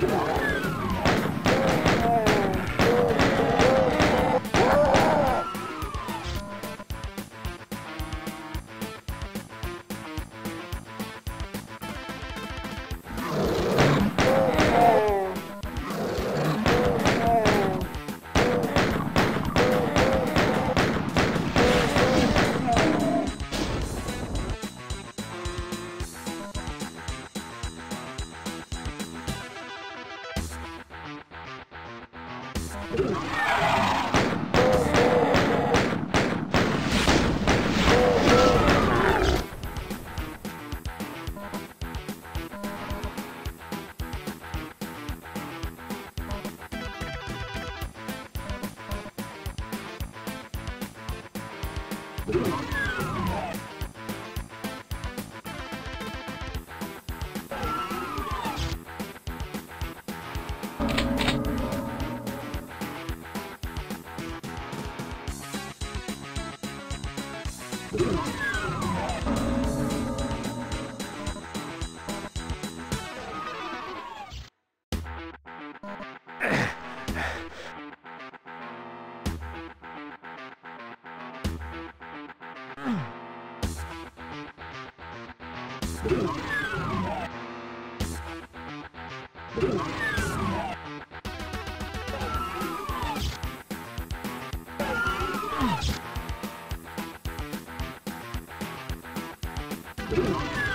you Thank Oh, Ooh.